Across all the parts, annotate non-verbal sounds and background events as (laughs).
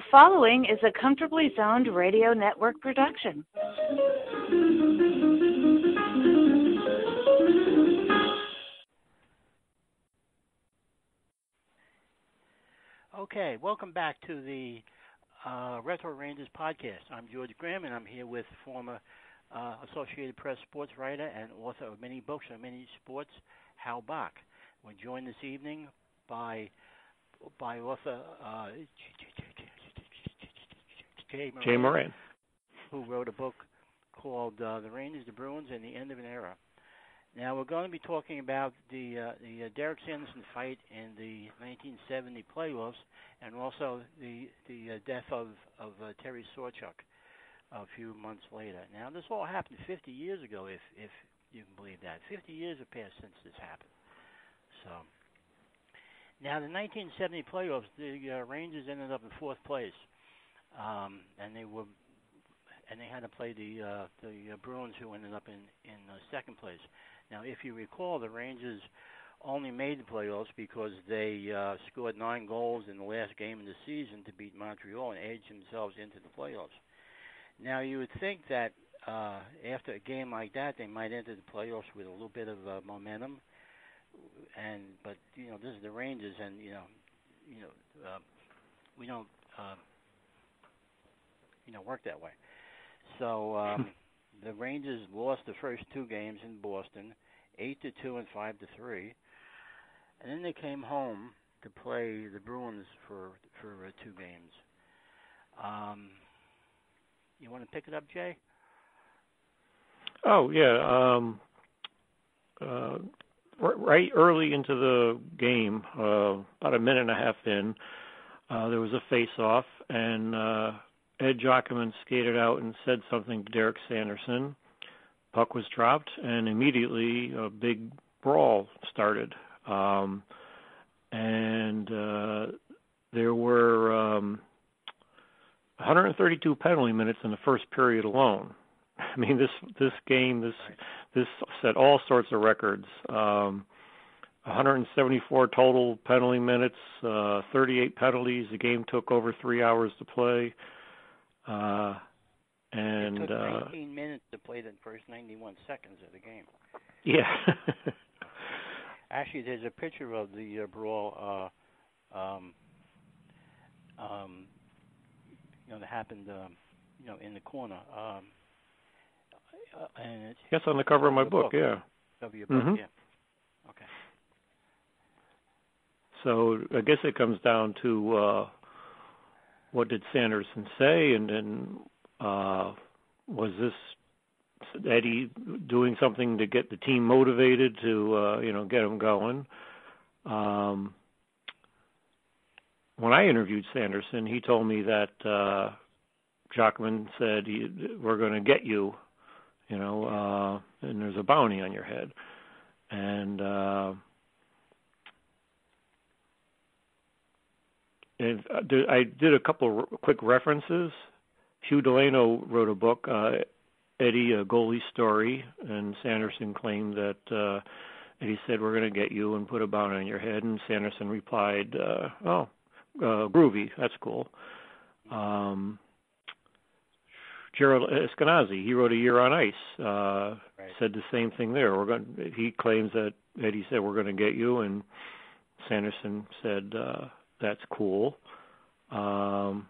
The following is a comfortably zoned radio network production. Okay, welcome back to the uh, Retro Rangers podcast. I'm George Grimm, and I'm here with former uh, Associated Press sports writer and author of many books on many sports, Hal Bock. We're joined this evening by by author uh, Jay Moran, Jay Moran, who wrote a book called uh, "The Rangers, the Bruins, and the End of an Era." Now we're going to be talking about the uh, the uh, Derek Sanderson fight in the 1970 playoffs, and also the the uh, death of of uh, Terry Sawchuk a few months later. Now this all happened 50 years ago, if if you can believe that. 50 years have passed since this happened. So now the 1970 playoffs, the uh, Rangers ended up in fourth place, um, and they were and they had to play the uh, the uh, Bruins, who ended up in in uh, second place. Now, if you recall, the Rangers only made the playoffs because they uh, scored nine goals in the last game of the season to beat Montreal and edge themselves into the playoffs. Now, you would think that uh, after a game like that, they might enter the playoffs with a little bit of uh, momentum. And but you know, this is the Rangers, and you know, you know, uh, we don't uh, you know work that way. So um, (laughs) the Rangers lost the first two games in Boston, eight to two and five to three, and then they came home to play the Bruins for for uh, two games. Um, you want to pick it up, Jay? Oh yeah. Um, uh, right early into the game, uh, about a minute and a half in, uh, there was a face-off, and uh, Ed Giacomin skated out and said something to Derek Sanderson. Puck was dropped, and immediately a big brawl started. Um, and uh, there were um, 132 penalty minutes in the first period alone. (laughs) I mean, this this game this this set all sorts of records. Um, 174 total penalty minutes, uh, 38 penalties. The game took over three hours to play. Uh, and it took uh, 19 minutes to play the first 91 seconds of the game. Yeah. (laughs) Actually, there's a picture of the uh, brawl. Uh, um, um, you know, that happened. Um, you know, in the corner. Um, uh, and it's yes, on the cover of my book, book. Yeah. Of your book, Mhm. yeah. Okay. So I guess it comes down to uh, what did Sanderson say, and then uh, was this Eddie doing something to get the team motivated to uh, you know get them going? Um, when I interviewed Sanderson, he told me that uh, Giacomin said, "We're going to get you," you know, uh, and there's a bounty on your head, and. Uh, and uh, I did a couple of quick references. Hugh Delano wrote a book, uh, Eddie, a goalie story, and Sanderson claimed that uh, Eddie said, "We're going to get you and put a bounty on your head," and Sanderson replied, uh, "Oh, uh, groovy, that's cool." Um, Gerald Eskenazi, he wrote A Year on Ice, uh, Right. said the same thing there. We're going. He claims that Eddie said, "We're going to get you," and Sanderson said, uh, "That's cool." Um,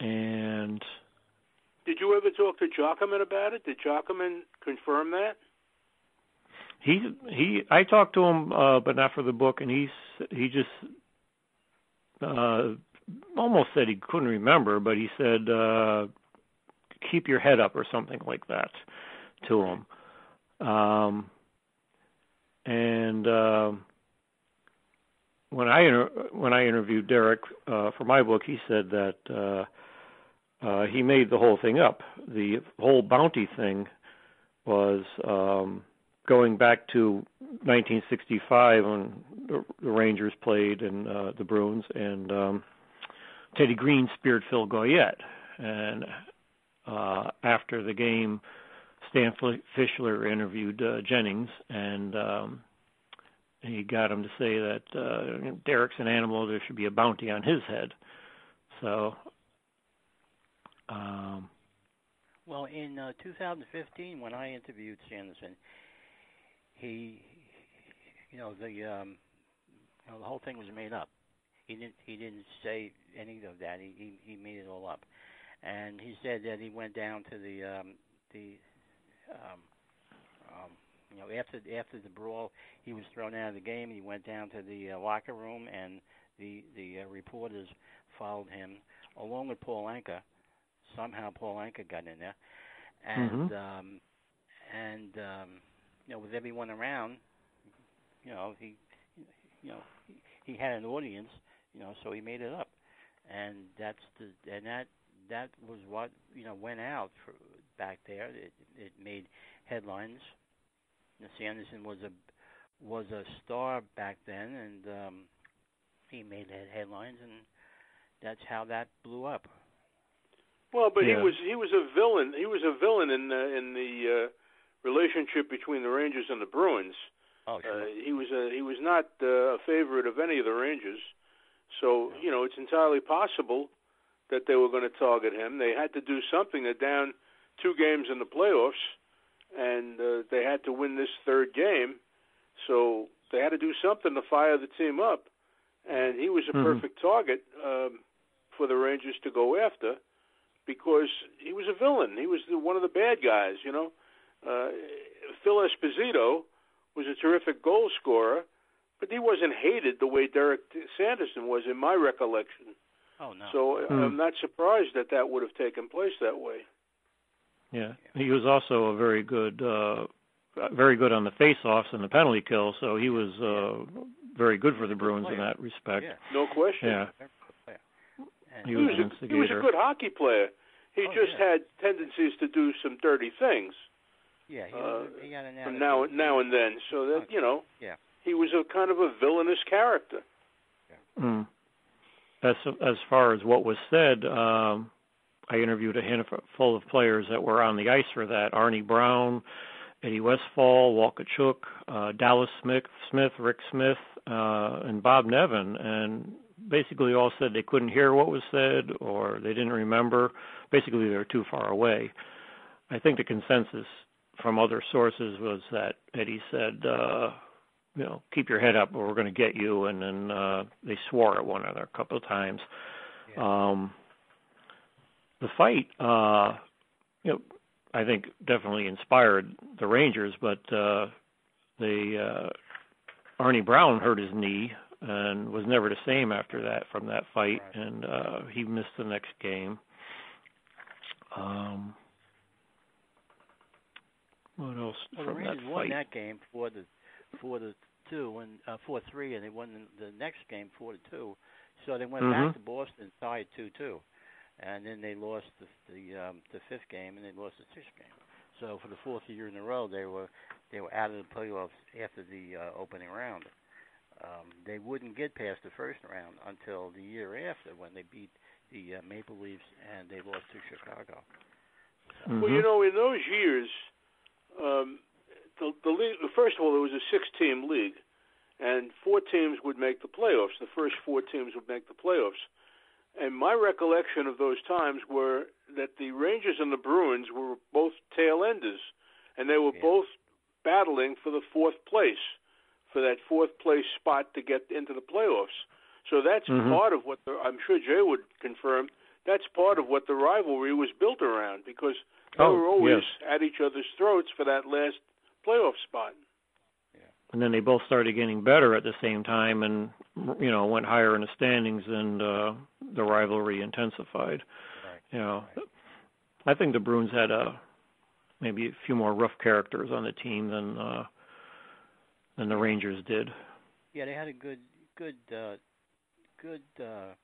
and Did you ever talk to Giacomin about it? Did Giacomin confirm that? he he I talked to him uh but not for the book and he's he just uh almost said he couldn't remember but he said uh keep your head up or something like that to him um and um when I inter- when I interviewed Derek uh for my book he said that uh uh he made the whole thing up. The whole bounty thing was um going back to 1965 when the, the Rangers played and uh, the Bruins, and um, Teddy Green speared Phil Goyette, and uh, after the game, Stan Fischler interviewed uh, Jennings, and um, he got him to say that uh, Derek's an animal; there should be a bounty on his head. So, um, well, in uh, 2015, when I interviewed Sanderson, he, you know, the um, you know, the whole thing was made up. He didn't he didn't say any of that. He he, he made it all up, and he said that he went down to the um, the um, um, you know after after the brawl, he was thrown out of the game. He went down to the uh, locker room, and the the uh, reporters followed him along with Paul Anka. Somehow Paul Anka got in there, and Mhm. um, and um, you know with everyone around, you know he you know he, he had an audience, you know, so he made it up, and that's the and that that was what you know went out for back there. It it made headlines. You know, Sanderson was a was a star back then, and um, he made head headlines, and that's how that blew up. Well, but he was he was a villain. He was a villain in the in the uh, relationship between the Rangers and the Bruins. Oh, Uh, he was a he was not uh, a favorite of any of the Rangers. So you know it's entirely possible that they were going to target him. They had to do something. They're down two games in the playoffs, and uh, they had to win this third game. So they had to do something to fire the team up, and he was a Mhm. perfect target um, for the Rangers to go after because he was a villain. He was the, one of the bad guys. You know, uh, Phil Esposito was a terrific goal scorer, but he wasn't hated the way Derek Sanderson was, in my recollection. oh no. So Hmm. I'm not surprised that that would have taken place that way. Yeah, he was also a very good, uh, very good on the face-offs and the penalty kill. So he was uh, very good for the Bruins in that respect. yeah. No question. Yeah. And, He He was was, an a, he was a instigator. good hockey player. He Oh, just yeah. had tendencies to do some dirty things yeah, he, uh, was, he got an from now now and then. So that you know, Yeah. he was a kind of a villainous character. Mm. As as far as what was said, um, I interviewed a handful of players that were on the ice for that: Arnie Brown, Eddie Westfall, Walt Tkaczuk, uh, Dallas Smith, Smith, Rick Smith, uh, and Bob Nevin, and basically all said they couldn't hear what was said or they didn't remember. Basically, they were too far away. I think the consensus from other sources was that Eddie said. Uh, you know, keep your head up or we're going to get you. And then uh, they swore at one another a couple of times. Um, the fight, uh, you know, I think definitely inspired the Rangers, but uh, they uh, Arnie Brown hurt his knee and was never the same after that from that fight, Right. and uh, he missed the next game. Um, what else Well, the from that Rangers won fight? that game four to four to two and uh, four three, and they won the, the next game four to two. So they went Mhm. back to Boston tied two two, and then they lost the the, um, the fifth game and they lost the sixth game. So for the fourth year in a row, they were they were out of the playoffs after the uh, opening round. Um, they wouldn't get past the first round until the year after when they beat the uh, Maple Leafs and they lost to Chicago. Well, you know, in those years, um, the, the league. First of all, it was a six-team league, and four teams would make the playoffs. The first four teams would make the playoffs. And my recollection of those times were that the Rangers and the Bruins were both tail enders, and they were Yeah. both battling for the fourth place, for that fourth place spot to get into the playoffs. So that's Mhm. part of what the, I'm sure Jay would confirm. That's part of what the rivalry was built around because they Oh, were always yes. at each other's throats for that last playoff spot. And then they both started getting better at the same time and you know went higher in the standings and uh the rivalry intensified Right. you know i think the bruins had a maybe a few more rough characters on the team than uh than the rangers did Yeah, they had a good, good, uh, good, uh,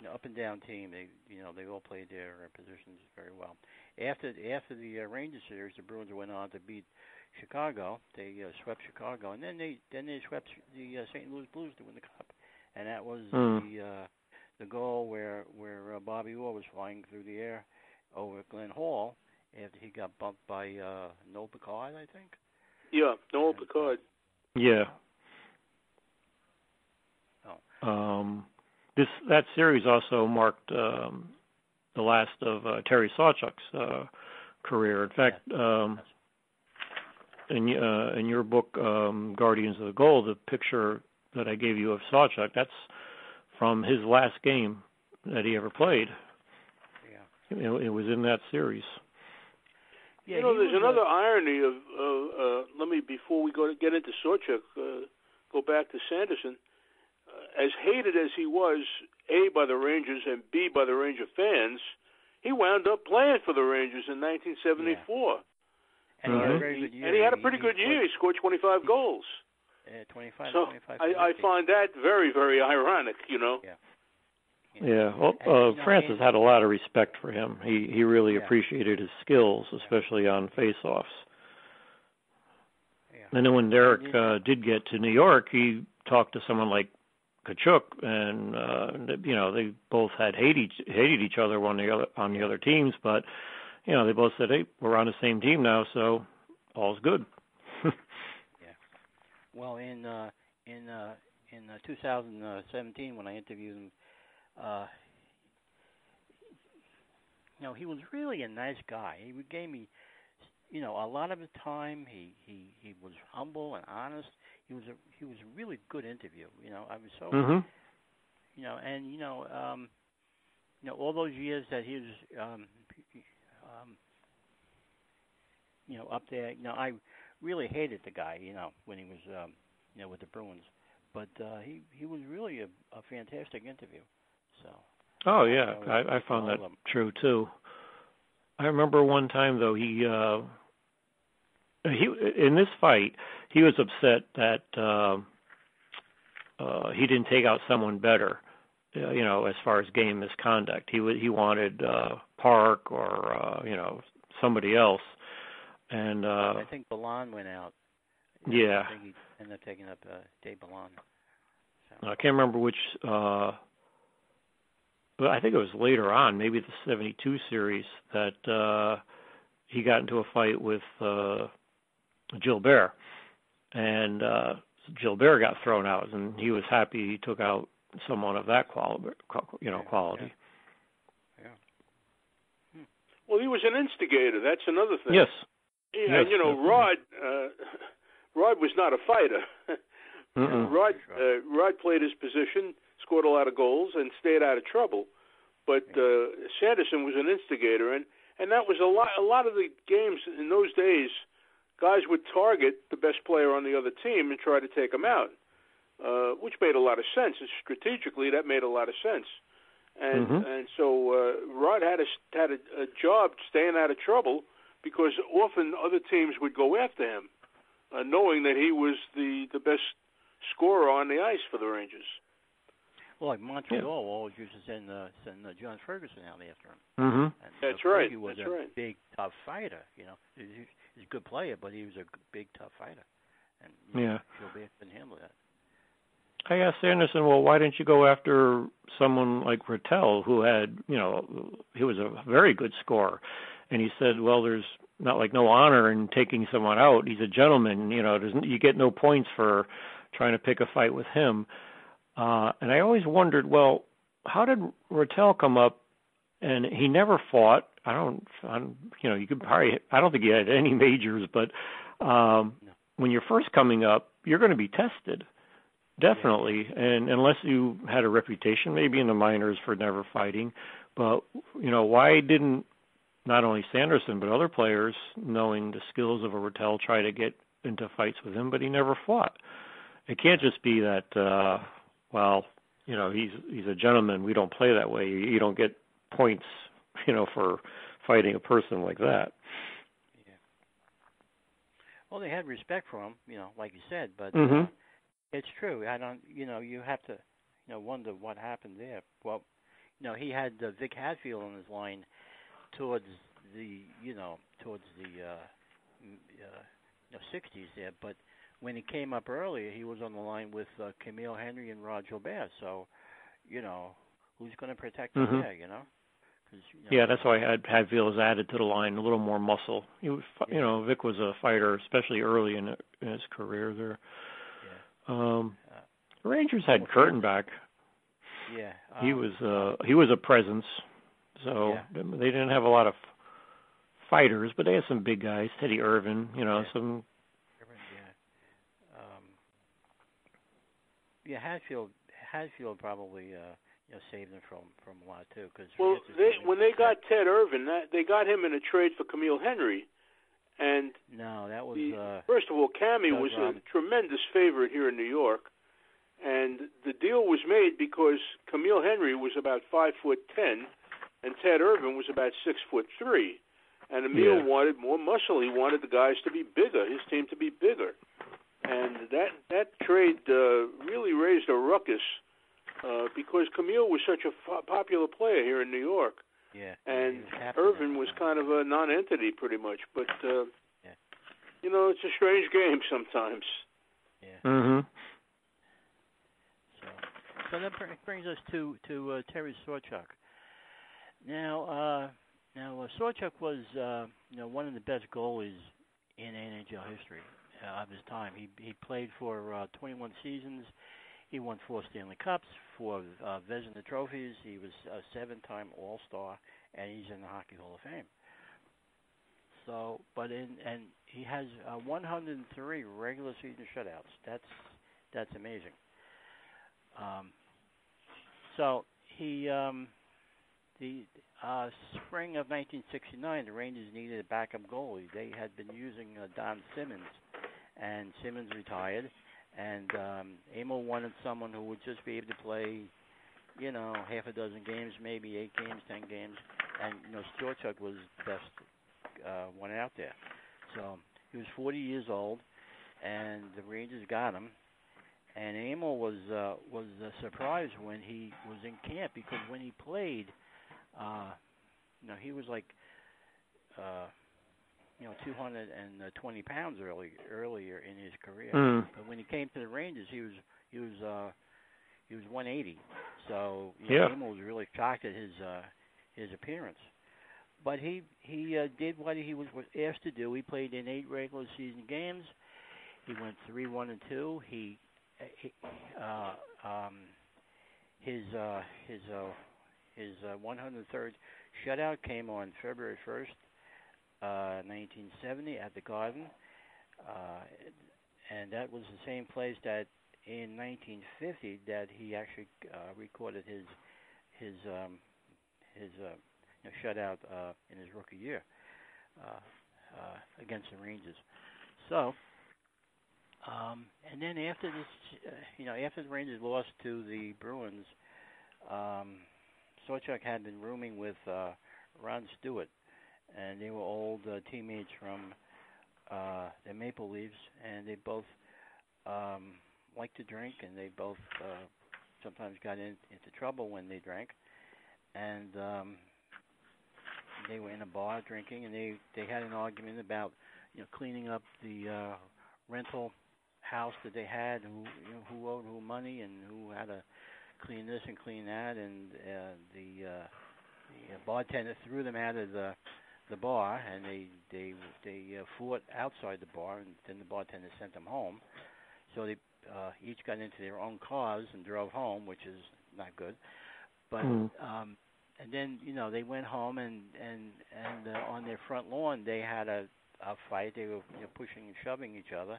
you know, up and down team. They, you know, they all played their uh, positions very well. After after the uh, Rangers series, the Bruins went on to beat Chicago. They uh, swept Chicago, and then they then they swept the uh, St. Louis Blues to win the cup. And that was Hmm. the uh, the goal where where uh, Bobby Orr was flying through the air over Glenn Hall after he got bumped by uh, Noel Picard, I think. Yeah, Noel Picard. yeah Oh. um this that series also marked um, the last of uh, Terry Sawchuk's uh, career. In fact, um, in uh, in your book um, Guardians of the Goal, the picture that I gave you of Sawchuk, that's from his last game that he ever played. Yeah, it, it was in that series. Yeah, you know, there's another a- irony of uh, uh, let me before we go to get into Sawchuk, uh, go back to Sanderson. Uh, as hated as he was, a by the Rangers and b by the Ranger fans, he wound up playing for the Rangers in 1974, and he had a very good year. and he had a pretty good year. He scored 25 goals. Uh, 25, So 25, I, I find that very, very ironic. You know. Yeah, Yeah, well, uh, you know, Francis had a lot of respect for him. He he really Yeah. appreciated his skills, especially on face-offs. Yeah. And then when Derek uh, did get to New York, he talked to someone like Tkaczuk, and uh, you know they both had hated hated each other on the other on the other teams, but you know they both said, "Hey, we're on the same team now, so all's good." (laughs) Yeah. Well, in uh, in uh, in uh, 2017, when I interviewed him, uh, you know, he was really a nice guy. He gave me, you know, a lot of his time. He he he was humble and honest. He was a he was a really good interview. You know, I was so mhm. you know, and you know, um, you know, all those years that he was, um, um, you know, up there. You know, I really hated the guy. You know, when he was, um, you know, with the Bruins, but uh, he he was really a, a fantastic interview. So Oh yeah, I, I found that them. true too. I remember one time though he uh he in this fight he was upset that uh, uh he didn't take out someone better. Uh, you know, as far as game misconduct, he wa- he wanted uh Park or uh you know somebody else, and uh I think Balon went out. Yeah. I think he ended up taking up uh, Dave Balon. So, I can't remember which. uh but I think it was later on, maybe the '72 series, that uh he got into a fight with uh Gilbert, and uh Gilbert got thrown out, and he was happy he took out someone of that quality, you know, Yeah, quality. Well, he was an instigator. That's another thing. Yes. Yeah, and Yes, you know, definitely. Rod. Uh, (laughs) Rod was not a fighter. (laughs) Rod uh, Rod played his position, scored a lot of goals, and stayed out of trouble. But uh, Sanderson was an instigator, and and that was a lot. A lot of the games in those days, guys would target the best player on the other team and try to take him out, uh, which made a lot of sense. And strategically, that made a lot of sense. And Mhm. and so uh, Rod had a had a, a job staying out of trouble because often other teams would go after him, uh, knowing that he was the the best scorer on the ice for the Rangers. well, like Montreal always used to send uh, send uh, John Ferguson out after him. Mhm. And That's so right, He was that's a right. big, tough fighter. You know, he, he- he's a good player, but he was a big, tough fighter. And you know, Yeah. Gilbert couldn't handle that. I asked Anderson, well, why didn't you go after someone like Ratelle, who had, you know, he was a very good scorer, and he said, well, there's not like no honor in taking someone out. He's a gentleman, you know. There's you get no points for trying to pick a fight with him. Uh, and I always wondered, well, how did Ratelle come up? And he never fought. I don't, I don't you know, you could probably. I don't think he had any (laughs) majors, but um, No. when you're first coming up, you're going to be tested. Definitely, and unless you had a reputation, maybe in the minors for never fighting, but you know why didn't not only Sanderson but other players, knowing the skills of a Ratelle, try to get into fights with him? But he never fought. It can't just be that. uh Well, you know, he's he's a gentleman. We don't play that way. You, you don't get points, you know, for fighting a person like that. Yeah. Well, they had respect for him, you know, like you said, but Mhm. uh, it's true. I don't, you know, you have to, you know, wonder what happened there. Well, you know, he had uh, Vic Hadfield on his line towards the, you know, towards the, uh, uh, you know, 60s there, but when he came up earlier, he was on the line with uh, Camille Henry and Rod Gilbert. So, you know, who's going to protect him Mhm. there? You know? you know, Yeah, that's why Had Hadfield was added to the line, a little more muscle. He was, fi- you know, Vic was a fighter, especially early in, in his career there. Yeah. Um, Uh, the Rangers had well, Kurtenbach. Yeah, he um, was uh he was a presence. So Yeah. they didn't have a lot of fighters, but they had some big guys. Teddy Irvine, you know, Yeah. some Yeah. Um, yeah, Hadfield. Hadfield probably uh, you know saved them from from a lot too. Cause Well, they when they got Ted Irvine, that, they got him in a trade for Camille Henry, and no, that was the, uh, first of all, Cammy was Robinson. a tremendous favorite here in New York, and the deal was made because Camille Henry was about five foot ten, and Ted Irvine was about six foot three, and Emile Yeah. wanted more muscle. He wanted the guys to be bigger, his team to be bigger, and that that trade uh, really raised a ruckus uh, because Camille was such a f- popular player here in New York yeah. and he was Irvine was kind of a non-entity pretty much. But uh, Yeah. you know, it's a strange game sometimes. Yeah. mhm. So, so that brings us to to uh, Terry Sawchuk. Now, uh, now uh, Sawchuk was uh, you know one of the best goalies in NHL history uh, of his time. He he played for uh, 21 seasons. He won four Stanley Cups, four uh, Vezina trophies. He was a seven-time All-Star, and he's in the Hockey Hall of Fame. So, but in and he has uh, 103 regular season shutouts. That's that's amazing. Um, so he, um, the uh, spring of 1969, the Rangers needed a backup goalie. They had been using uh, Don Simmons, and Simmons retired, and um, Emile wanted someone who would just be able to play, you know, half a dozen games, maybe eight games, ten games, and you know, Sawchuk was the best uh, one out there. So he was 40 years old, and the Rangers got him and Emil was uh, was uh, surprised when he was in camp because when he played, uh, you know, he was like, uh, you know, 220 pounds early earlier in his career. Mm. But when he came to the Rangers, he was he was uh, he was 180. So you Yeah. know, was really shocked at his uh, his appearance. But he he uh, did what he was was asked to do. He played in eight regular season games. He went three one and two. He he, uh, um, his uh, his uh, his uh, 103rd shutout came on February 1st, uh, 1970, at the Garden, uh, and that was the same place that in 1950 that he actually uh, recorded his his um, his uh, you know, shutout uh, in his rookie year uh, uh, against the Rangers. So. Um, and then after this, uh, you know, after the Rangers lost to the Bruins, um, Sawchuk had been rooming with uh, Ron Stewart, and they were old uh, teammates from uh, the Maple Leafs, and they both um, liked to drink, and they both uh, sometimes got in, into trouble when they drank, and um, they were in a bar drinking, and they they had an argument about you know cleaning up the uh, rental house that they had, who you know, who owed who money, and who had to clean this and clean that, and uh, the uh, the uh, bartender threw them out of the the bar, and they they they uh, fought outside the bar, and then the bartender sent them home. So they uh, each got into their own cars and drove home, which is not good. But Mm. um, and then you know they went home, and and and uh, on their front lawn they had a a fight. They were you know, pushing and shoving each other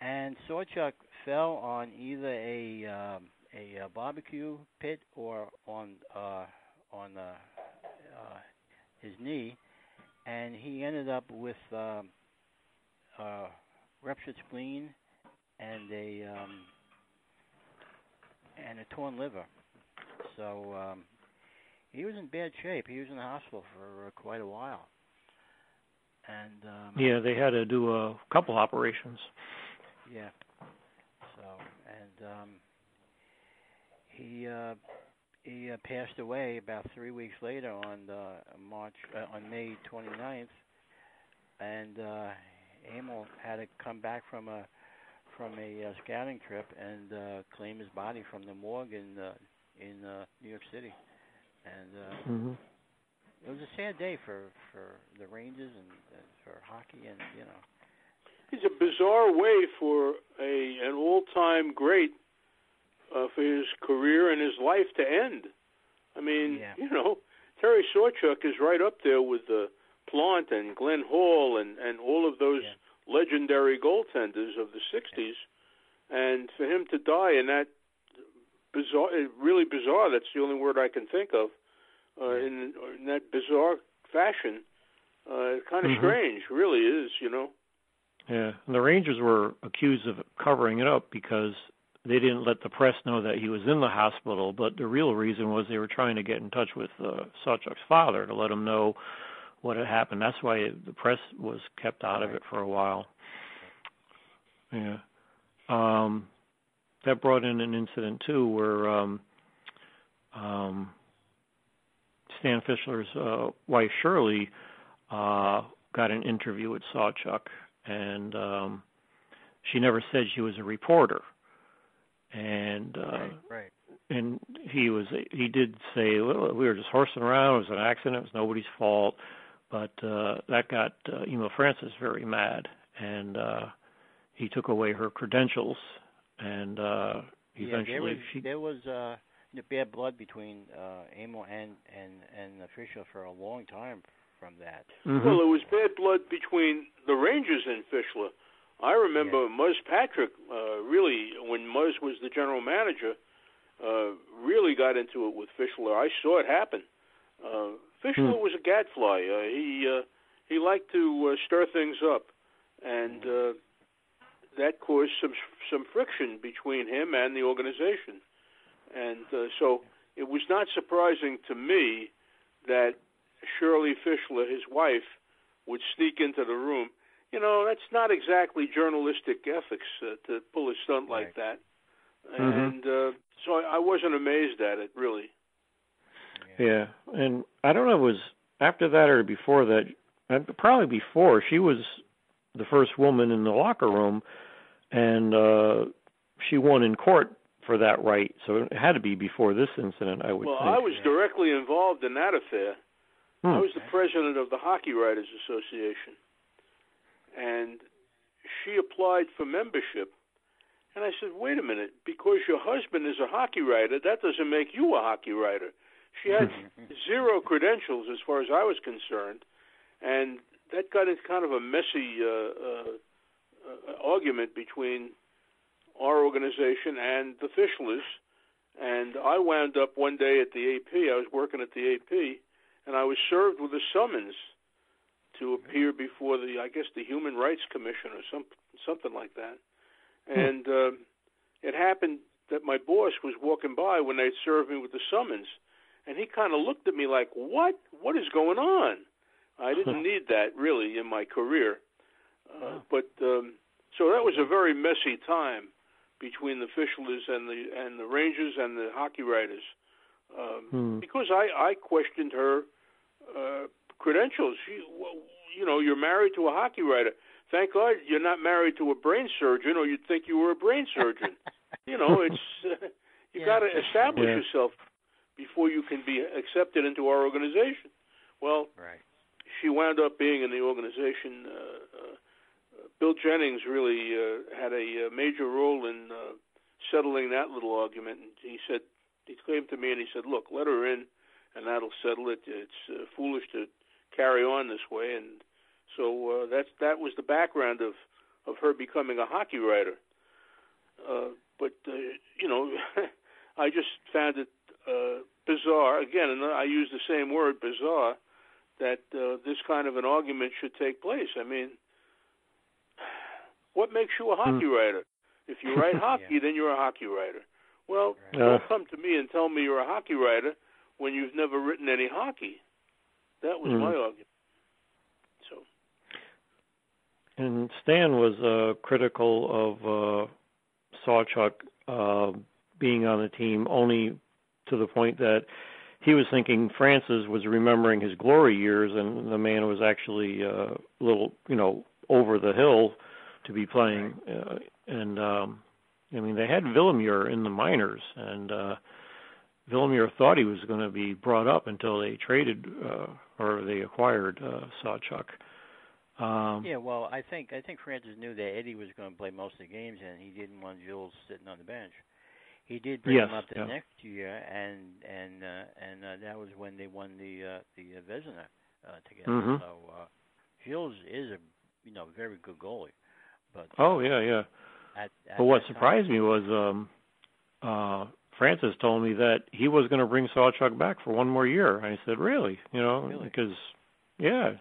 and Sawchuk fell on either a um, a, uh barbecue pit or on uh, on uh, his knee, and he ended up with um, uh, ruptured spleen and a um, and a torn liver. So um, he was in bad shape. He was in the hospital for uh, quite a while. And um, Yeah, they had to do a couple operations. yeah. So and um he uh he uh, passed away about 3 weeks later on uh March uh, on May 29th and uh Emile had to come back from a from a uh, scouting trip and uh claim his body from the morgue in uh, in uh, New York City. And uh hmm it was a sad day for for the Rangers and, and for hockey and you know. It's a bizarre way for a an all-time great uh, for his career and his life to end. I mean, Yeah. (laughs) you know, Terry Sawchuk is right up there with uh, Plante and Glenn Hall and and all of those Yeah. legendary goaltenders of the '60s, and for him to die in that bizarre, eh, really bizarre. That's the only word I can think of. Uh, in, in that bizarre fashion, uh, kind of Mhm. strange, really is. You know. Yeah, and the Rangers were accused of covering it up because they didn't let the press know that he was in the hospital. But the real reason was they were trying to get in touch with uh, Sawchuk's father to let him know what had happened. That's why the press was kept out of it for a while. Yeah. Um, that brought in an incident too, where um, um, Stan Fischler's uh, wife Shirley uh, got an interview with Sawchuk, and um, she never said she was a reporter. And uh, right, right. and he was he did say well, we were just horsing around. It was an accident. It was nobody's fault. But uh, that got uh, Emile Francis very mad, and uh, he took away her credentials. And uh, Yeah, eventually, there was she there was uh, you bad blood between uh, Emile and and and Fisher for a long time from that. Mhm. Well, it was bad blood between the Rangers and Fischler. I remember Muzz Patrick uh, really, when Muzz was the general manager, uh, really got into it with Fischler. I saw it happen. Uh, Fischler Hmm. was a gadfly. Uh, he uh, he liked to uh, stir things up, and uh, that caused some some friction between him and the organization. And uh, so it was not surprising to me that Shirley Fischler, his wife, would sneak into the room. You know, that's not exactly journalistic ethics uh, to pull a stunt like that. Mhm. And uh, so I, I wasn't amazed at it, really. Yeah, and I don't know if it was after that or before that. Probably before she was the first woman in the locker room, and uh she won in court for that right. So it had to be before this incident, I would Well, think. I was directly involved in that affair. Hmm. I was the president of the Hockey Writers Association, and she applied for membership. And I said, "Wait a minute, because your husband is a hockey writer, that doesn't make you a hockey writer." She had (laughs) zero credentials as far as I was concerned, and that got into kind of a messy uh, uh, uh, argument between our organization and the Fischlers. And I wound up one day at the AP. I was working at the AP, and I was served with a summons to appear before the, I guess, the Human Rights Commission or some something like that. And uh, it happened that my boss was walking by when they served me with the summons, and he kind of looked at me like, "What? What is going on?" I didn't (laughs) need that really in my career, uh, but um, so that was a very messy time between the Fischlers and the and the Rangers and the hockey writers, um, Hmm. because I I questioned her uh, credentials. She, well, you know, you're married to a hockey writer. Thank God you're not married to a brain surgeon, or you'd think you were a brain surgeon. (laughs) you know, it's uh, you Yeah. got to establish Yeah. yourself before you can be accepted into our organization. Well, Right. she wound up being in the organization. Uh, uh, Bill Jennings really uh, had a uh, major role in uh, settling that little argument. And he said, he came to me and he said, "Look, let her in, and that'll settle it. It's uh, foolish to carry on this way." And so uh, that's that was the background of of her becoming a hockey writer. Uh, but uh, you know, (laughs) I just found it uh, bizarre. Again, and I use the same word, bizarre, that uh, this kind of an argument should take place. I mean, what makes you a hockey writer? If you write (laughs) hockey, then you're a hockey writer. Well, Right. Uh, don't come to me and tell me you're a hockey writer when you've never written any hockey. That was Hmm. my argument. So, And Stan was uh, critical of uh, Sawchuk uh, being on the team only to the point that he was thinking Francis was remembering his glory years, and the man was actually uh, a little, you know, over the hill to be playing. Uh, and um, I mean, they had Villemure in the minors, and uh, Villemure thought he was going to be brought up until they traded uh, or they acquired uh, Sawchuk. Um, Yeah, well, I think I think Francis knew that Eddie was going to play most of the games, and he didn't want Jules sitting on the bench. he did bring yes, them up the yeah. next year, and and uh, and uh, that was when they won the uh, the uh, Vezina uh, together. Mhm. So uh, Shields is a you know very good goalie, but Oh uh, yeah, yeah. At, at But what that time- surprised me was um uh Francis told me that he was going to bring Sawchuk back for one more year. I said, "Really?" You know, Really? because yeah,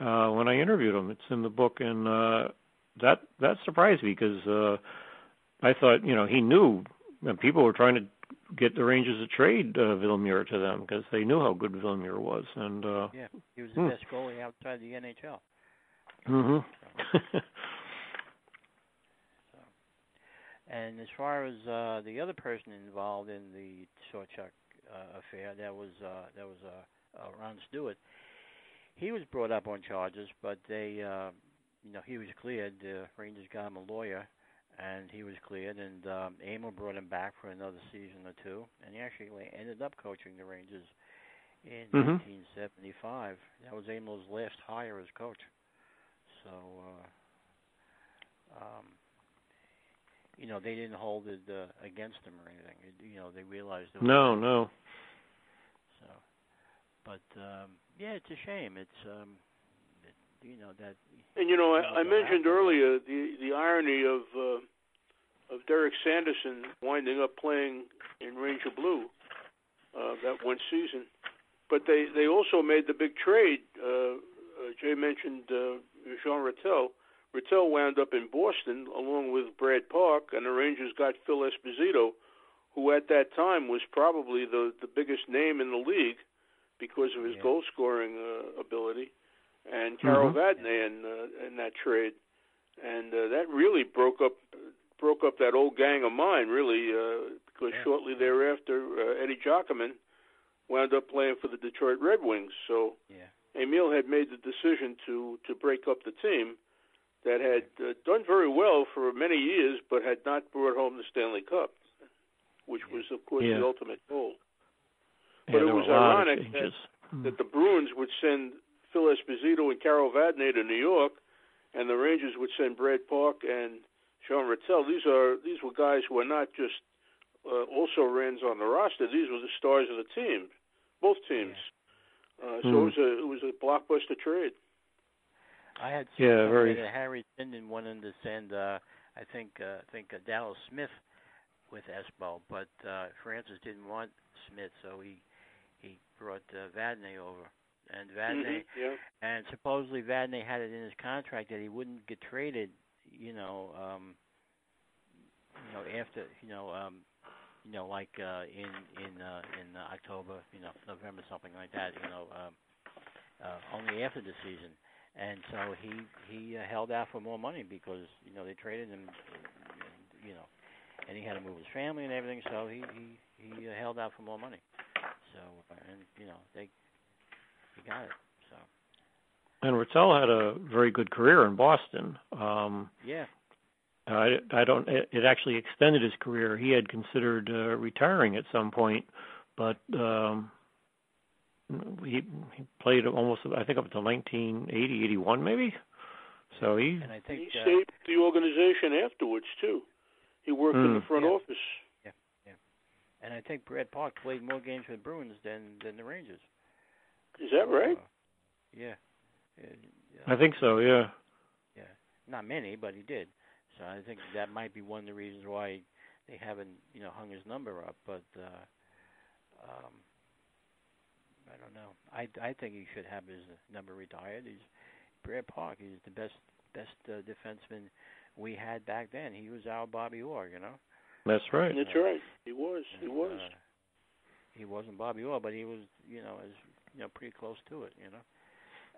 uh when I interviewed him, it's in the book and uh that that surprised me because uh I thought, you know, he knew and people were trying to get the Rangers to trade uh, Villemure to them because they knew how good Villemure was and uh Yeah, he was the Hmm. best goalie outside the NHL. mhm. So, (laughs) and as far as uh, the other person involved in the Sawchuk uh, affair, that was uh, that was uh, uh, Ron Stewart. He was brought up on charges, but they, uh, you know, he was cleared. The Rangers got him a lawyer, and he was cleared. And um, Emile brought him back for another season or two, and he actually ended up coaching the Rangers in Mhm. 1975. That was Emile's last hire as coach. So. Uh, um, you know, they didn't hold it uh, against him or anything. It, you know, they realized it was no, no. So, but um, yeah, it's a shame. It's um, that, you know that. And you know, I, I mentioned happen. earlier the the irony of uh, of Derek Sanderson winding up playing in Ranger Blue uh, that one season, but they they also made the big trade. Uh, uh, Jay mentioned uh, Jean Ratelle. Ratelle wound up in Boston along with Brad Park, and the Rangers got Phil Esposito, who at that time was probably the the biggest name in the league because of his Yeah. goal scoring uh, ability, and Carol Mhm. Vadnais in, uh, in that trade, and uh, that really broke up broke up that old gang of mine really uh, because Yeah. shortly thereafter uh, Eddie Giacomin wound up playing for the Detroit Red Wings. So Yeah. Emile had made the decision to to break up the team that had uh, done very well for many years, but had not brought home the Stanley Cup, which was, of course, Yeah. the ultimate goal. Yeah, But it was a lot of ironic changes. Mm. That the Bruins would send Phil Esposito and Carol Vadnais to New York, and the Rangers would send Brad Park and Jean Ratelle. These are these were guys who were not just uh, also rans on the roster. These were the stars of the team, both teams. Uh, so Hmm. it was a it was a blockbuster trade. I had Yeah, very- that Harry Sinden wanted to send, uh, I think, uh, I think uh, Dallas Smith with Espo, but uh, Francis didn't want Smith, so he he brought uh, Vadnais over, and Vadnais, Mhm, Yeah. and supposedly Vadnais had it in his contract that he wouldn't get traded, you know, um, you know, after, you know, um, you know, like uh, in in uh, in uh, October, you know, November, something like that, you know, um, uh, only after the season and so he he uh, held out for more money because you know they traded him, you know, and he had to move his family and everything. So he he he uh, held out for more money. So and you know they he got it. So And Ratelle had a very good career in Boston. Um, yeah, I, I don't. It, it actually extended his career. He had considered uh, retiring at some point, but um, he he played almost I think up until 1980, 81 maybe. So he and I think He uh, saved the organization afterwards too. He worked in the Mm. front Yeah. office. Yeah, yeah. And I think Brad Park played more games with Bruins than than the Rangers. Is that right? Uh, yeah. Uh, I think so. Yeah. Yeah, not many, but he did. So I think that might be one of the reasons why they haven't, you know, hung his number up. But uh, um, I don't know. I I think he should have his number retired. He's Brad Park. He's the best best uh, defenseman we had back then. He was our Bobby Orr, you know. That's right. That's right. He was. He was. Uh, he wasn't Bobby Orr, but he was, you know, as you know, pretty close to it, you know.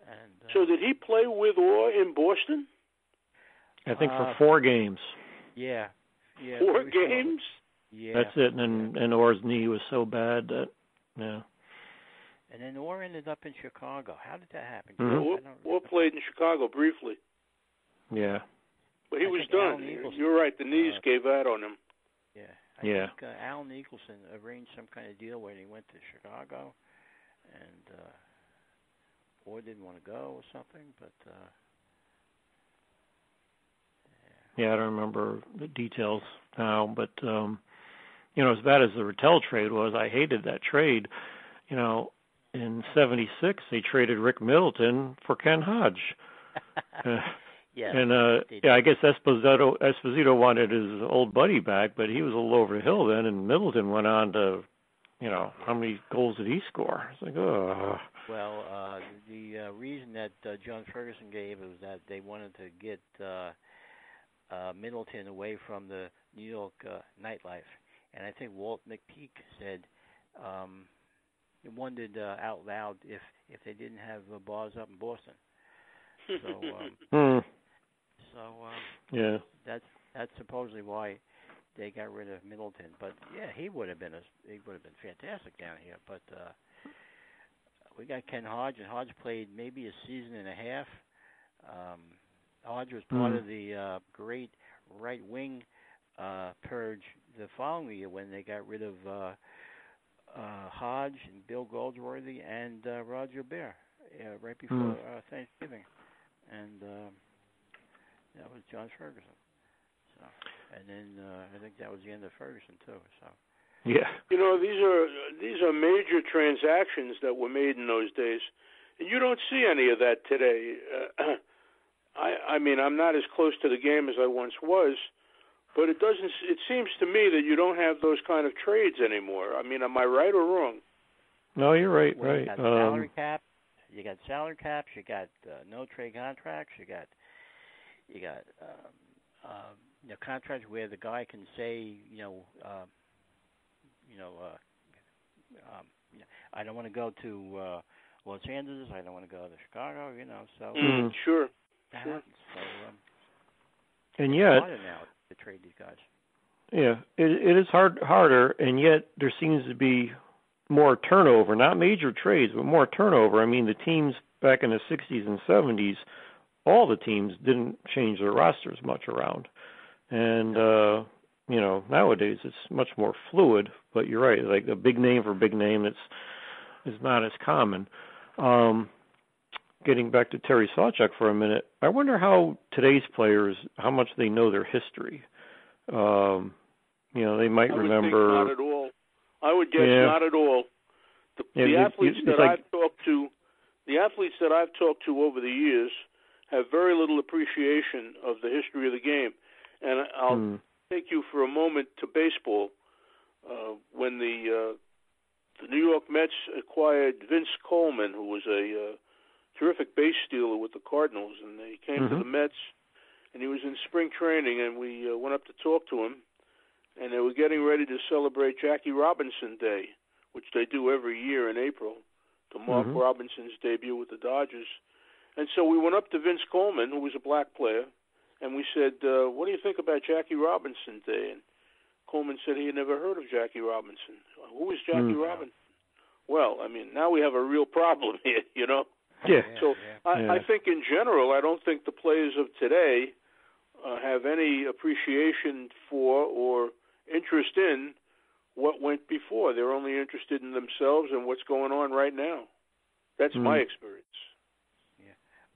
And uh, So did he play with Orr in Boston? I think for Uh, four games. yeah, yeah, Four very similar. games? Yeah, That's it. And and Orr's knee was so bad that yeah. And then Orr ended up in Chicago. How did that happen? Mhm. Orr, Orr played in Chicago briefly, Yeah. but he I was done. Nicholson- You're right. The knees uh, gave out on him. Yeah. I Yeah. think uh, Al Nicholson arranged some kind of deal where he went to Chicago, and uh, Orr didn't want to go or something, but uh, Yeah, I don't remember the details now, but um you know, as bad as the Ratelle trade was, I hated that trade. You know, in '76 they traded Rick Middleton for Ken Hodge. (laughs) uh, yeah. And uh yeah, I guess Esposito Esposito wanted his old buddy back, but he was a little over the hill then and Middleton went on to you know, how many goals did he score? It's like, oh. Well, uh the uh, reason that uh, John Ferguson gave was that they wanted to get uh uh Middleton away from the New York uh, nightlife. And I think Walt MacPeek said um wondered uh, out loud if if they didn't have uh, bars up in Boston. (laughs) So um hmm. so um yeah. That's that's supposedly why they got rid of Middleton. But yeah, he would have been a he would have been fantastic down here. But uh we got Ken Hodge and Hodge played maybe a season and a half. Um Hodge was part mm. of the uh great right wing uh purge the following year when they got rid of uh uh Hodge and Bill Goldsworthy and uh Roger Bear uh, right before mm. uh, Thanksgiving. And um that was John Ferguson. So and then uh, I think that was the end of Ferguson too. So. Yeah. You know these are these are major transactions that were made in those days, and you don't see any of that today. Uh, (clears throat) I I mean I'm not as close to the game as I once was, but it doesn't. It seems to me that you don't have those kind of trades anymore. I mean, am I right or wrong? No, you're right. Well, right. You got um, salary cap. You got salary caps. You got uh, no trade contracts. You got you got um, uh, you know contracts where the guy can say you know uh, you know uh, um, you know, I don't want to go to uh, Los Angeles. I don't want to go to Chicago. You know, so mm, sure. That sure. So um, and yet, harder now to trade these guys. Yeah, it, it is hard harder, and yet there seems to be more turnover. Not major trades, but more turnover. I mean, the teams back in the '60s and '70s, all the teams didn't change their rosters much around, and uh, you know nowadays it's much more fluid. But you're right, like a big name for big name, it's is not as common. Um, getting back to Terry Sawchuk for a minute, I wonder how today's players how much they know their history. Um, you know, they might I remember. Not at all. I would guess Yeah. not at all. The, Yeah, the athletes that like- I've talked to, the athletes that I've talked to over the years, have very little appreciation of the history of the game. And I'll Hmm. take you for a moment to baseball. Uh, when the uh, the New York Mets acquired Vince Coleman, who was a uh, terrific base stealer with the Cardinals, and they came to Mhm. the Mets, and he was in spring training, and we uh, went up to talk to him, and they were getting ready to celebrate Jackie Robinson Day, which they do every year in April to mark Mhm. Robinson's debut with the Dodgers. And so we went up to Vince Coleman, who was a black player, and we said, uh, "What do you think about Jackie Robinson Day?" And Coleman said he had never heard of Jackie Robinson. Who is Jackie Hmm. Robinson? Well, I mean, now we have a real problem (laughs) here, you know. Yeah. So I, Yeah. I think in general, I don't think the players of today uh, have any appreciation for or interest in what went before. They're only interested in themselves and what's going on right now. That's my Mm. experience.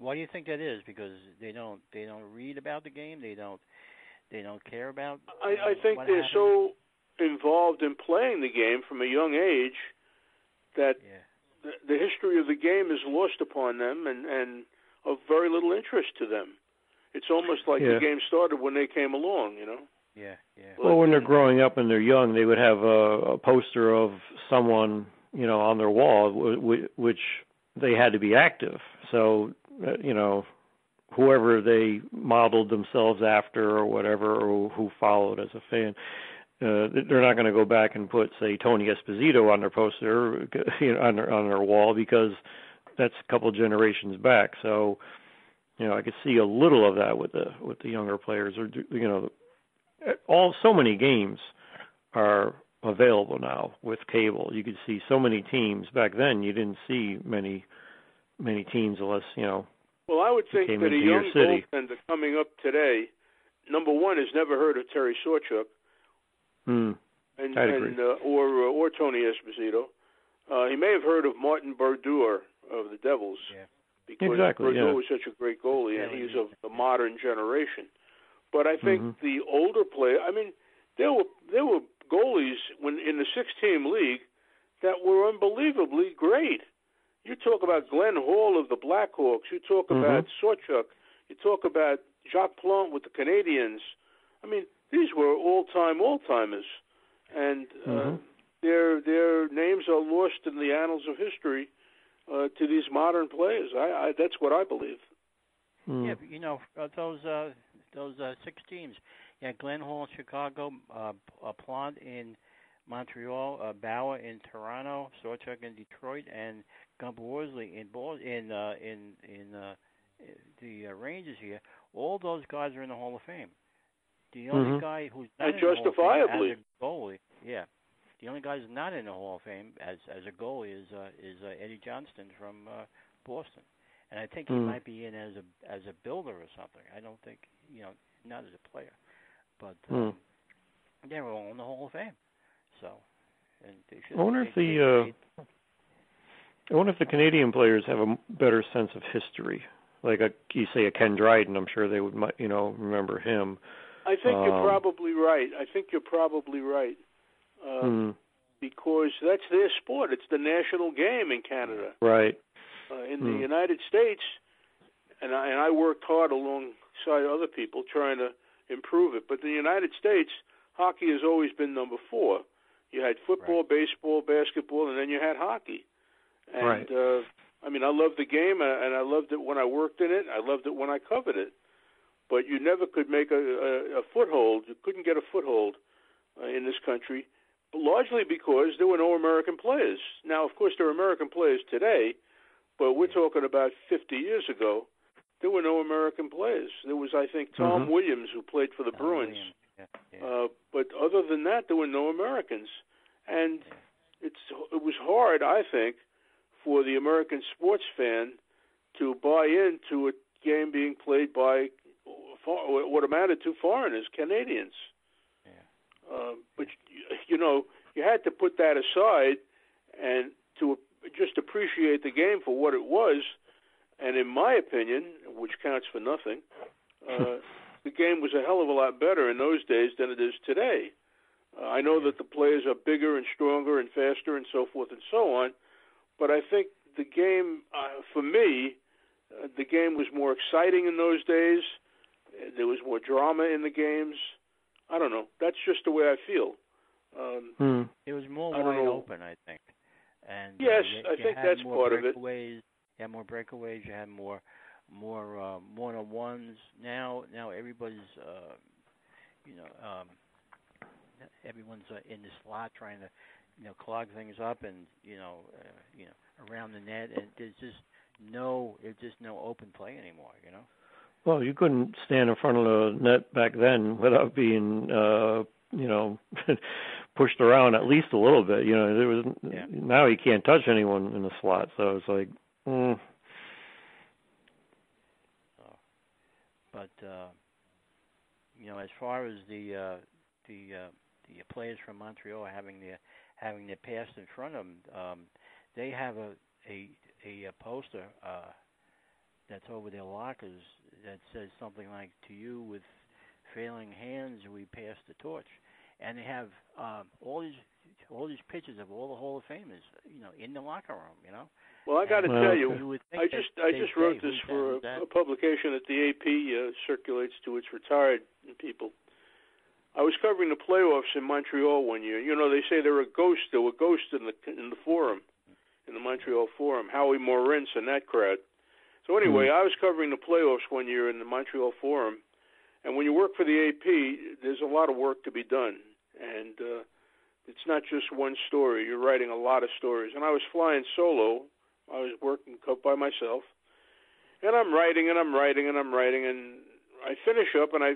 Why do you think that is? Because they don't they don't read about the game. They don't they don't care about. I, I uh, think what they're happened? so involved in playing the game from a young age that Yeah. The, the history of the game is lost upon them and and of very little interest to them. It's almost like Yeah. the game started when they came along, you know. Yeah. Yeah. Well, when they're growing up and they're young, they would have a, a poster of someone, you know, on their wall, w- w- which they had to be active. So, uh, you know, whoever they modeled themselves after or whatever, or who followed as a fan, uh, they're not going to go back and put, say, Tony Esposito on their poster, (laughs) you know, on their on their wall because that's a couple generations back. So, you know, I could see a little of that with the with the younger players, or you know, all so many games are available now with cable. You could see so many teams. Back then, you didn't see many many teams unless you know. Well, I would think that a young goaltender coming up today, number one, has never heard of Terry Sawchuk, Hmm. and, I'd and uh, or uh, or Tony Esposito. Uh, he may have heard of Martin Brodeur of the Devils Yeah. because Exactly, Brodeur yeah. was such a great goalie, and he's he of the modern generation. But I think Mhm. the older player, I mean, there were there were goalies when in the six-team league that were unbelievably great. You talk about Glenn Hall of the Blackhawks. You talk Mhm. about Sawchuk. You talk about Jacques Plante with the Canadiens. I mean, these were all-time all-timers, and uh, Mhm. their their names are lost in the annals of history uh, to these modern players. I, I that's what I believe. Mm. Yeah, but you know uh, those uh, those uh, six teams. Yeah, Glenn Hall in Chicago, uh, uh, Plante in Montreal, uh, Bower in Toronto, Sawchuk in Detroit, and Gump Worsley in Ball in uh, in in uh, the uh, Rangers here. All those guys are in the Hall of Fame. The only Mhm. guy who's not And in the Hall of Fame justifiably. as a goalie, yeah. The only guy who's not in the Hall of Fame as as a goalie is uh, is uh, Eddie Johnston from uh, Boston, and I think he Mm. might be in as a as a builder or something. I don't think you know not as a player, but Mm. um, they're all in the Hall of Fame. So, and they should. I wonder they- if the, uh, I wonder if the Canadian players have a m- better sense of history. Like a, you say a Ken Dryden, I'm sure they would, you know, remember him. I think you're Um, probably right. I think you're probably right. Uh, Mm. because that's their sport. It's the national game in Canada. Right. Uh, in Hmm. the United States, and I, and I worked hard alongside other people trying to improve it. But in the United States, hockey has always been number four. You had football, baseball, basketball, and then you had hockey. And Right. uh, I mean, I loved the game, and I loved it when I worked in it. I loved it when I covered it. But you never could make a, a, a foothold. You couldn't get a foothold uh, in this country, largely because there were no American players. Now, of course, there are American players today, but we're talking about 50 years ago. There were no American players. There was, I think, Tom Mhm. Williams who played for the Tom Bruins. Yeah, yeah. Uh, but other than that, there were no Americans, and it's it was hard, I think, for the American sports fan to buy into a game being played by far, what amounted to foreigners, Canadians. Yeah. Uh, but you know, you had to put that aside and to just appreciate the game for what it was. And in my opinion, which counts for nothing, uh, (laughs) the game was a hell of a lot better in those days than it is today. Uh, I know that the players are bigger and stronger and faster and so forth and so on, but I think the game, uh, for me, uh, the game was more exciting in those days. Uh, There was more drama in the games. I don't know. That's just the way I feel. Um, Hmm. It was more I wide know. open, I think. And uh, Yes, you, I you think that's part of it. You had more breakaways. You had more, more uh, one on ones. Now, now everybody's, uh, you know, um, everyone's uh, in the slot trying to, you know, clog things up and you know, uh, you know, around the net. And there's just no, there's just no open play anymore. You know. Well, you couldn't stand in front of the net back then without being, uh, you know, (laughs) pushed around at least a little bit. You know, there was Yeah. now you can't touch anyone in the slot, so it's like, mm, So, but uh, you know, as far as the uh, the uh, the players from Montreal having their having their past in front of them, um, they have a a a, poster uh, that's over their lockers that says something like "To you with failing hands, we pass the torch," and they have um, all these all these pictures of all the Hall of Famers, you know, in the locker room. You know, well, I got to Well, tell you, you I just I just wrote this for a, a publication that the AP uh, circulates to its retired people. I was covering the playoffs in Montreal one year. You know, they say there were ghosts. There were ghosts in the in the forum, in the Montreal forum. Howie Morenz and that crowd. So anyway, I was covering the playoffs one year in the Montreal forum, and when you work for the AP, there's a lot of work to be done, and uh, it's not just one story. You're writing a lot of stories, and I was flying solo. I was working by myself, and I'm writing and I'm writing and I'm writing, and I finish up and I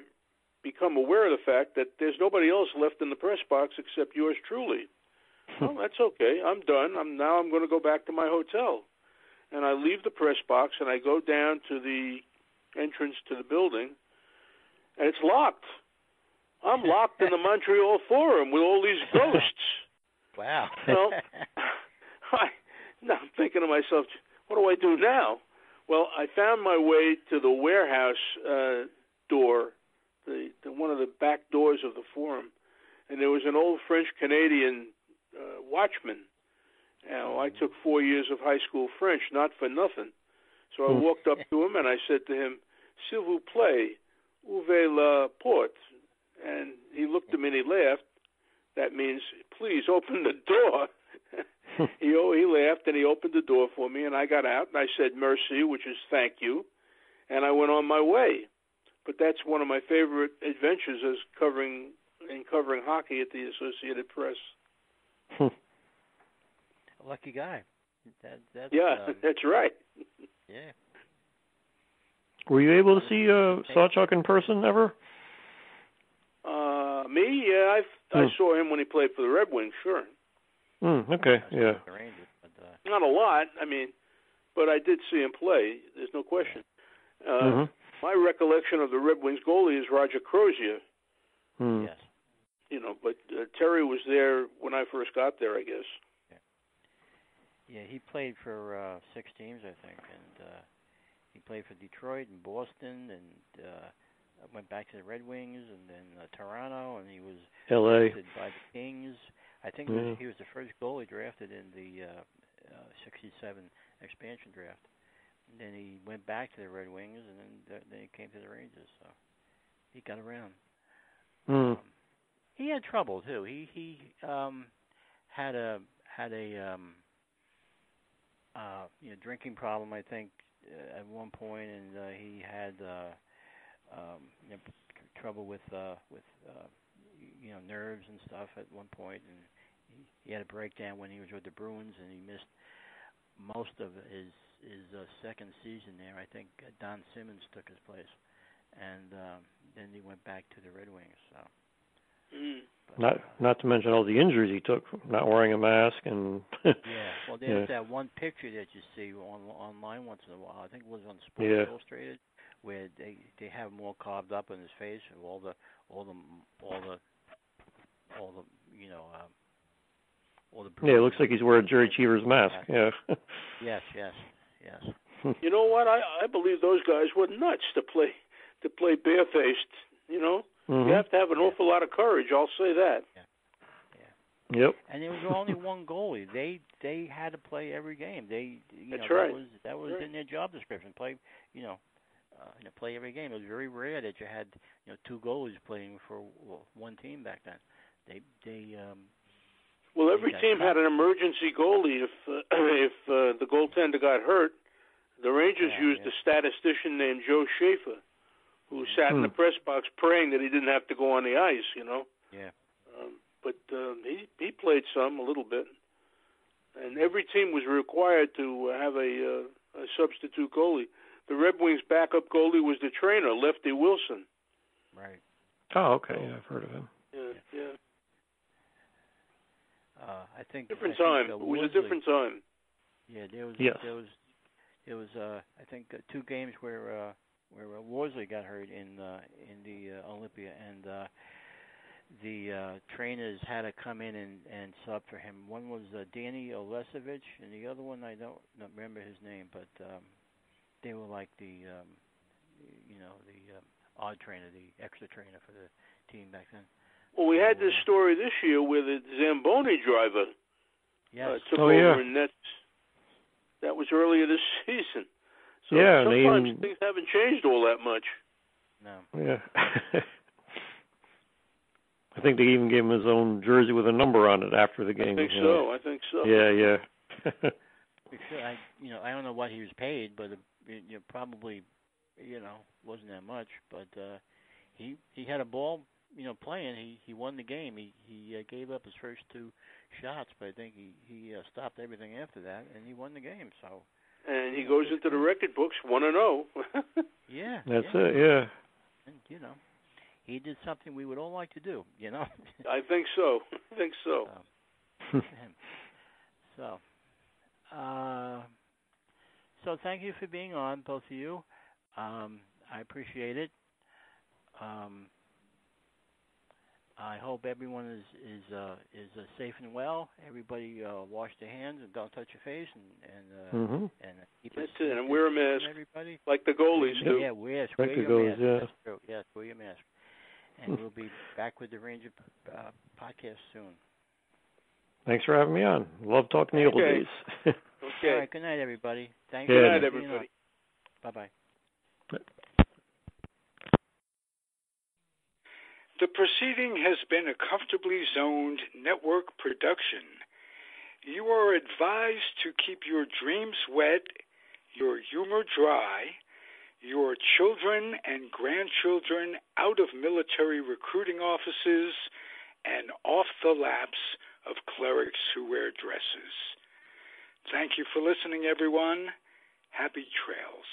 become aware of the fact that there's nobody else left in the press box except yours truly. (laughs) well, that's okay. I'm done. I'm now I'm going to go back to my hotel, and I leave the press box and I go down to the entrance to the building, and it's locked. I'm (laughs) locked in the Montreal Forum with all these ghosts. (laughs) Wow. Well, (laughs) I, now I'm thinking to myself, what do I do now? Well, I found my way to the warehouse uh, door, the, the one of the back doors of the forum, and there was an old French Canadian uh, watchman. Now I took four years of high school French, not for nothing. So I Hmm. walked up to him and I said to him, "S'il vous plaît, ouvrez la porte." And he looked at me and he laughed. That means, "Please open the door." (laughs) he he laughed and he opened the door for me and I got out and I said merci, which is thank you, and I went on my way. But that's one of my favorite adventures as covering in covering hockey at the Associated Press. (laughs) Lucky guy. That that's Yeah, um, (laughs) that's right. yeah. Were you able to see uh, Sawchuk in person ever? Uh, me, yeah, I I Hmm. saw him when he played for the Red Wings. Sure, Mm, okay, yeah. The Rangers, but uh, not a lot. I mean, but I did see him play. There's no question. Uh, hmm My recollection of the Red Wings goalie is Roger Crozier. Hmm. yes. You know, but uh, Terry was there when I first got there, I guess. Yeah, he played for uh six teams, I think, and uh he played for Detroit and Boston, and uh went back to the Red Wings, and then uh, Toronto, and he was L.A. drafted by the Kings. I think he was, Yeah. he was the first goalie drafted in the uh, uh, '67 expansion draft. And then he went back to the Red Wings, and then th- then he came to the Rangers. So he got around. Hmm. Um, he had trouble too. He he um had a had a um uh you know drinking problem I think uh, at one point and uh, he had uh um you know tr- trouble with uh with uh you know nerves and stuff at one point and he, he had a breakdown when he was with the Bruins and he missed most of his his uh, second season there. I think uh, Don Simmons took his place and um then he went back to the Red Wings. So Mm. Not not to mention all the injuries he took, from not wearing a mask and. (laughs) Yeah, well, there's Yeah. that one picture that you see on online once in a while. I think it was on Sports Yeah. Illustrated, where they they have him all carved up in his face, and all the all the all the all the you know um, all the. yeah, it looks like he's wearing Gerry Cheevers' mask. Yeah. (laughs) Yes, yes, yes. (laughs) You know what? I I believe those guys were nuts to play to play barefaced. You know, Mhm. you have to have an awful lot of courage. I'll say that. Yep. And there was only one goalie. They they had to play every game. They you That's know right. that was that was Right. in their job description. Play you know. Uh, you know, play every game. It was very rare that you had, you know, two goalies playing for well, one team back then. They they um Well, every Yeah. team had an emergency goalie if uh, (clears throat) if uh, the goaltender got hurt. The Rangers Yeah, used yeah. a statistician named Joe Schaefer, who sat in the Hmm. press box praying that he didn't have to go on the ice. You know, yeah. um, but um, he he played some a little bit, and every team was required to uh, have a, uh, a substitute goalie. The Red Wings' backup goalie was the trainer, Lefty Wilson. Right. Oh, okay. Yeah, I've heard of him. Yeah, yeah. Uh, I think Different I think, time. uh, It was a different time. Yeah, there was Yes. there was there was uh I think uh, two games where uh where uh, Worsley got hurt in uh in the uh, Olympia and uh the uh trainers had to come in and and sub for him. One was uh, Danny Olesevich and the other one I don't not remember his name, but um they were like the um you know the um, odd trainer, the extra trainer for the team back then. Well, we had this story this year where the Zamboni driver Yes. uh, took Oh, over, yeah. and that's that was earlier this (laughs) season. So Yeah, they sometimes even- things haven't changed all that much. no. Yeah. (laughs) I think they even gave him his own jersey with a number on it after the game. I think so. know. I think so. Yeah, yeah. (laughs) Because I, you know, I don't know what he was paid, but it, it, you know, probably, you know, wasn't that much. But uh, he he had a ball, you know, playing. He he won the game. He he uh, gave up his first two shots, but I think he he uh, stopped everything after that, and he won the game. So And he goes into the record books one and oh. zero. (laughs) yeah, (laughs) That's yeah. it. Yeah. And you know, he did something we would all like to do. You know. (laughs) I think so. I think so. Um. So, uh, so thank you for being on, both of you. Um, I appreciate it. Um, I hope everyone is is uh, is uh, safe and well. Everybody uh, wash their hands and don't touch your face and and uh, Mhm. and keep That's a it, and wear a mask. Everybody. Like the goalies do. Yeah, wear, Like wear the your goalies, mask. yeah. That's true. Yes, wear your mask. And we'll be back with the Ranger uh, podcast soon. Thanks for having me on. Love talking the old Okay. days. (laughs) Okay. All right. Good night, everybody. Thank Yeah. you. Good night, everybody. Bye bye. The proceeding has been a comfortably zoned network production. You are advised to keep your dreams wet, your humor dry, your children and grandchildren out of military recruiting offices and off the laps of clerics who wear dresses. Thank you for listening, everyone. Happy trails.